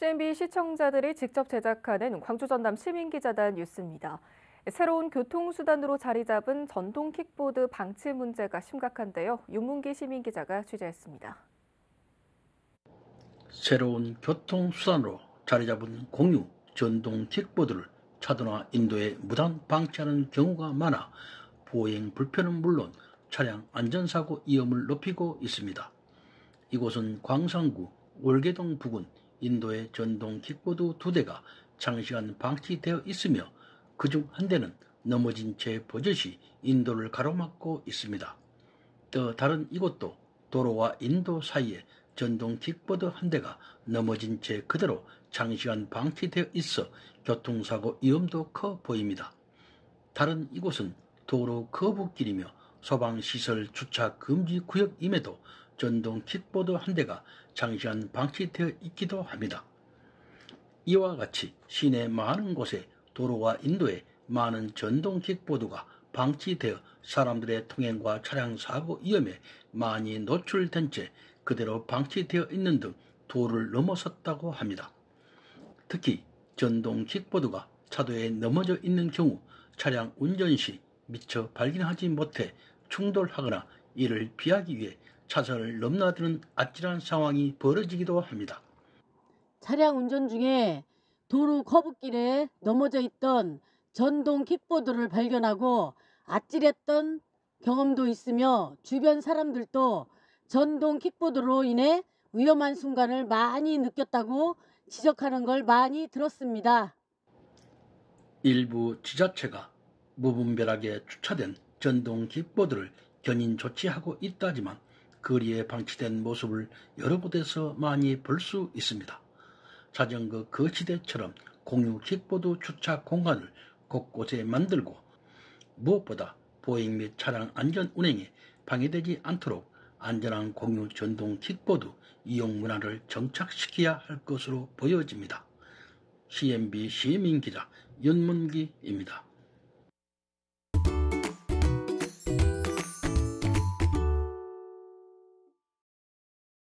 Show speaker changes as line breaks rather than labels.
CNB 시청자들이 직접 제작하는 광주 전남 시민기자단 뉴스입니다. 새로운 교통수단으로 자리 잡은 전동 킥보드 방치 문제가 심각한데요. 윤문기 시민기자가 취재했습니다.
새로운 교통수단으로 자리 잡은 공유 전동 킥보드를 차도나 인도에 무단 방치하는 경우가 많아 보행 불편은 물론 차량 안전사고 위험을 높이고 있습니다. 이곳은 광산구 월계동 부근 인도의 전동 킥보드 두 대가 장시간 방치되어 있으며 그중 한 대는 넘어진 채 버젓이 인도를 가로막고 있습니다. 또 다른 이곳도 도로와 인도 사이에 전동 킥보드 한 대가 넘어진 채 그대로 장시간 방치되어 있어 교통사고 위험도 커 보입니다. 다른 이곳은 도로 거북길이며 소방시설 주차 금지 구역임에도 전동 킥보드 한 대가 장시간 방치되어 있기도 합니다. 이와 같이 시내 많은 곳에 도로와 인도에 많은 전동 킥보드가 방치되어 사람들의 통행과 차량 사고 위험에 많이 노출된 채 그대로 방치되어 있는 등 도를 넘어섰다고 합니다. 특히 전동 킥보드가 차도에 넘어져 있는 경우 차량 운전 시 미처 발견하지 못해 충돌하거나 이를 피하기 위해 차선을 넘나드는 아찔한 상황이 벌어지기도 합니다.
차량 운전 중에 도로 커브길에 넘어져 있던 전동 킥보드를 발견하고 아찔했던 경험도 있으며 주변 사람들도 전동 킥보드로 인해 위험한 순간을 많이 느꼈다고 지적하는 걸 많이 들었습니다.
일부 지자체가 무분별하게 주차된 전동 킥보드를 견인 조치하고 있다지만 거리에 방치된 모습을 여러 곳에서 많이 볼 수 있습니다. 자전거 거치대처럼 공유 킥보드 주차 공간을 곳곳에 만들고 무엇보다 보행 및 차량 안전 운행에 방해되지 않도록 안전한 공유 전동 킥보드 이용 문화를 정착시켜야 할 것으로 보여집니다. CNB 시민 기자 윤문기입니다.